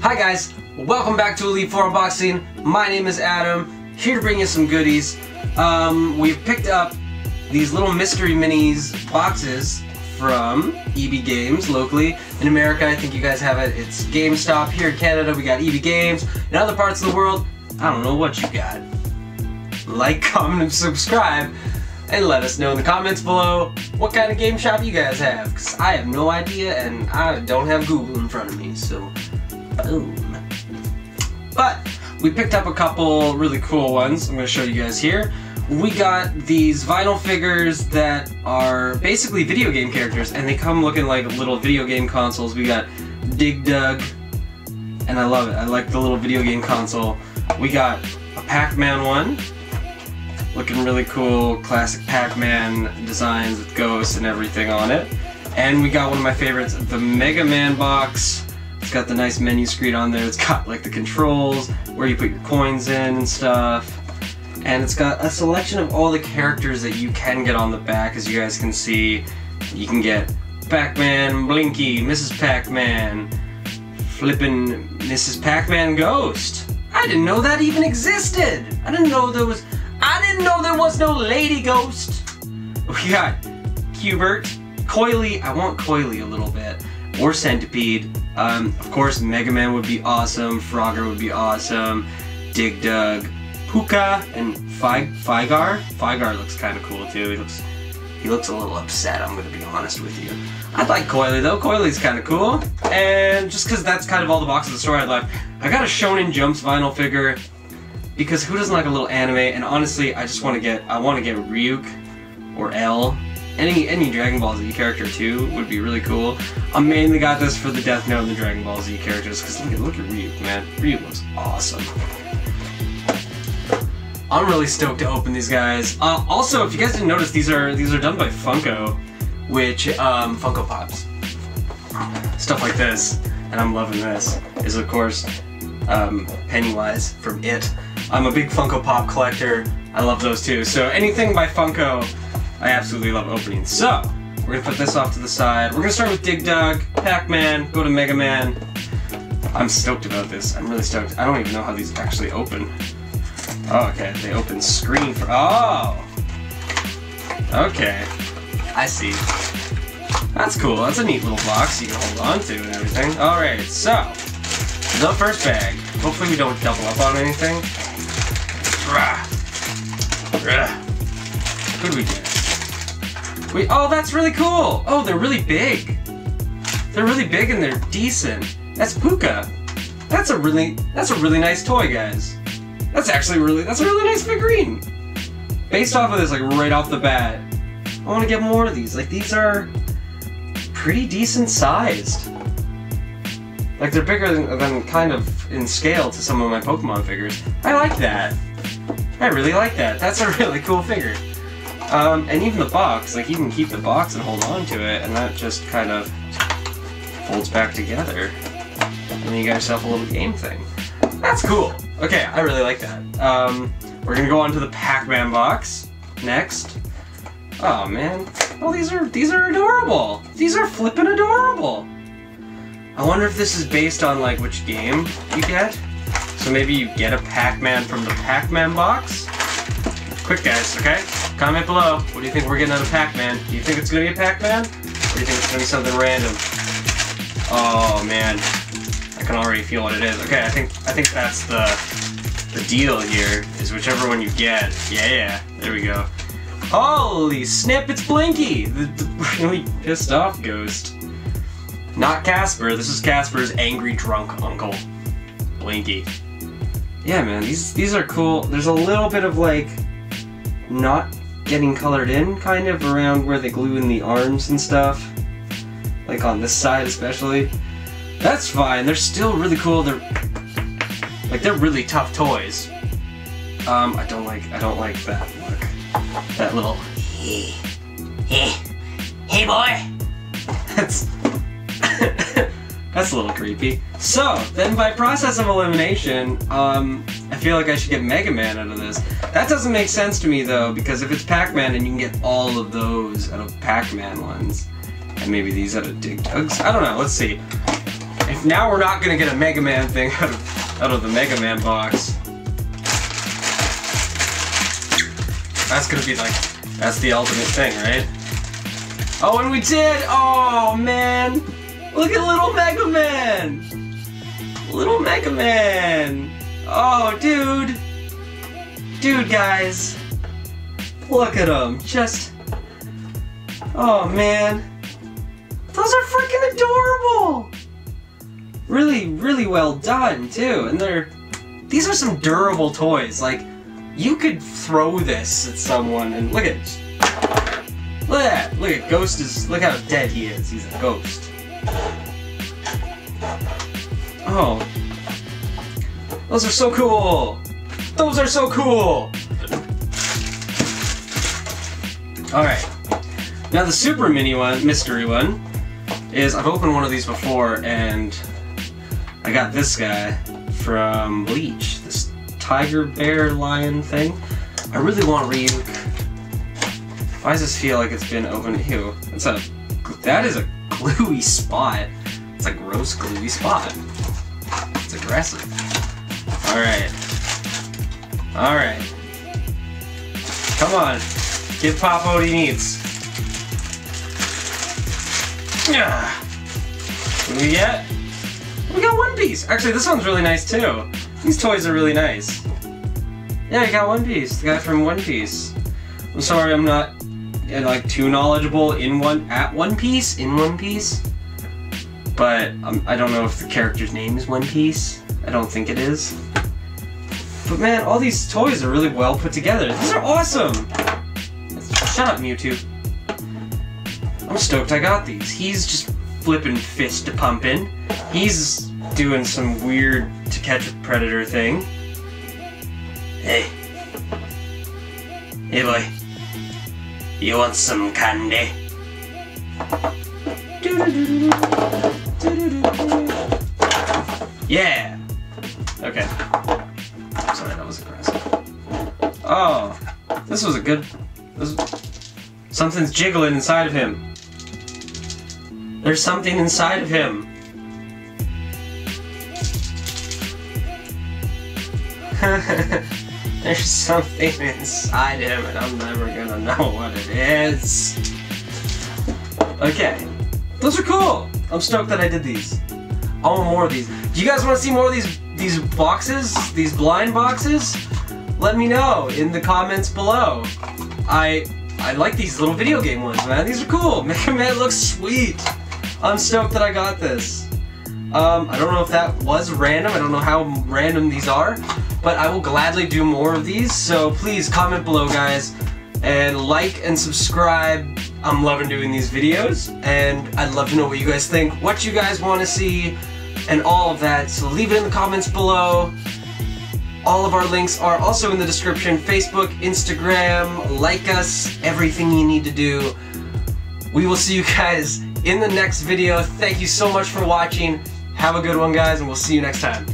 Hi guys, welcome back to Elite 4 Unboxing. My name is Adam, here to bring you some goodies. Um, we've picked up these little mystery minis boxes from EB Games locally. In America, I think you guys have it. It's GameStop. Here in Canada, we got EB Games. In other parts of the world, I don't know what you got. Like, comment, and subscribe, and let us know in the comments below what kind of game shop you guys have. Because I have no idea, and I don't have Google in front of me, so boom. But we picked up a couple really cool ones. I'm going to show you guys here. We got these vinyl figures that are basically video game characters, and they come looking like little video game consoles. We got Dig Dug, and I love it. I like the little video game console. We got a Pac-Man one, looking really cool, classic Pac-Man designs with ghosts and everything on it. And we got one of my favorites, the Mega Man box. It's got the nice menu screen on there. It's got like the controls, where you put your coins in and stuff. And it's got a selection of all the characters that you can get on the back, as you guys can see. You can get Pac-Man, Blinky, Mrs. Pac-Man, flippin' Mrs. Pac-Man Ghost. I didn't know that even existed. I didn't know there was. I didn't know there was no Lady Ghost. We got Q*bert, Coily. I want Coily a little bit, or Centipede. Um, of course, Mega Man would be awesome. Frogger would be awesome. Dig Dug, Pooka, and Fi Fygar. Fygar looks kind of cool too. He looks he looks a little upset, I'm gonna be honest with you. I'd like Coily though, Coily's kinda cool. And just cause that's kind of all the boxes of the store I'd like, I got a Shonen Jumps vinyl figure because who doesn't like a little anime? And honestly, I just wanna get, I wanna get Ryuk or L. Any, any Dragon Ball Z character too would be really cool. I mainly got this for the Death Note and the Dragon Ball Z characters because look at, look at Ryuk, man. Ryuk looks awesome. I'm really stoked to open these guys. Uh, also, if you guys didn't notice, these are these are done by Funko, which um, Funko Pops, stuff like this, and I'm loving this. Is of course um, Pennywise from It. I'm a big Funko Pop collector. I love those too. So anything by Funko, I absolutely love opening. So we're gonna put this off to the side. We're gonna start with Dig Dug, Pac-Man, go to Mega Man. I'm stoked about this. I'm really stoked. I don't even know how these actually open. Oh, okay. They open screen for. Oh! Okay. I see. That's cool. That's a neat little box you can hold on to and everything. Alright, so. The first bag. Hopefully we don't double up on anything. Rah. Rah. What did we get? Oh, that's really cool! Oh, they're really big. They're really big and they're decent. That's Pooka. That's a really, that's a really nice toy, guys. That's actually really, that's a really nice figurine. Based off of this, like right off the bat, I want to get more of these. Like these are pretty decent sized. Like they're bigger than, than kind of in scale to some of my Pokemon figures. I like that. I really like that. That's a really cool figure. Um, and even the box, like you can keep the box and hold on to it, and that just kind of folds back together. And then you got yourself a little game thing. That's cool. Okay, I really like that. Um, we're gonna go on to the Pac-Man box next. Oh man, oh these are these are adorable. These are flippin' adorable. I wonder if this is based on like which game you get. So maybe you get a Pac-Man from the Pac-Man box. Quick guys, okay? Comment below. What do you think we're getting out of Pac-Man? Do you think it's gonna be a Pac-Man? Or do you think it's gonna be something random? Oh man, I can already feel what it is. Okay, I think I think that's the the deal here. Is whichever one you get. Yeah, yeah. There we go. Holy snap! It's Blinky, the, the really pissed off ghost. Not Casper. This is Casper's angry drunk uncle, Blinky. Yeah, man. These these are cool. There's a little bit of like not getting colored in, kind of around where they glue in the arms and stuff. Like on this side especially. That's fine. They're still really cool. They're like they're really tough toys. Um, I don't like I don't like that look. That little Hey, hey, hey boy. that's that's a little creepy. So then, by process of elimination, um, I feel like I should get Mega Man out of this. That doesn't make sense to me though, because if it's Pac-Man and you can get all of those out of Pac-Man ones, and maybe these out of Dig Dugs, I don't know. Let's see. If now we're not gonna get a Mega Man thing out of out of the Mega Man box. That's gonna be like that's the ultimate thing, right? Oh, and we did! Oh man! Look at little Mega Man! Little Mega Man! Oh, dude! Dude, guys! Look at him! Just. Oh man! Those are freaking adorable! Really, really well done, too. And they're. These are some durable toys. Like, you could throw this at someone and look at. Look at that! Look at Ghost is. Look how dead he is. He's a ghost. Oh. Those are so cool! Those are so cool! Alright. Now the super mini one, mystery one, is I've opened one of these before and I got this guy from Bleach. This tiger bear lion thing. I really want Ryuk. Why does this feel like it's been opened? Ew. It's a that is a gluey spot. It's a gross gluey spot. It's aggressive. Alright. Alright. Come on. Give Pop what he needs. Yeah. What do we get? We got One Piece. Actually, this one's really nice too. These toys are really nice. Yeah, I got One Piece. The guy from One Piece. I'm sorry, I'm not uh, like too knowledgeable in one at One Piece in One Piece, but um, I don't know if the character's name is One Piece. I don't think it is. But man, all these toys are really well put together. These are awesome! Shut up, Mewtwo. I'm stoked I got these. He's just flipping fist to pumping. He's doing some weird to catch a predator thing. Hey. Hey, boy. You want some candy? Yeah! Okay. Sorry, that was aggressive. Oh, this was a good. This, something's jiggling inside of him. There's something inside of him. There's something inside him, and I'm never gonna know what it is. Okay, those are cool. I'm stoked that I did these. I want more of these. Do you guys want to see more of these these boxes? These blind boxes? Let me know in the comments below. I I like these little video game ones, man. These are cool. Mega Man looks sweet. I'm stoked that I got this. Um, I don't know if that was random. I don't know how random these are, but I will gladly do more of these. So please comment below, guys, and like and subscribe. I'm loving doing these videos, and I'd love to know what you guys think, what you guys want to see, and all of that. So leave it in the comments below. All of our links are also in the description. Facebook, Instagram, like us, everything you need to do. We will see you guys in the next video. Thank you so much for watching. Have a good one, guys, and we'll see you next time.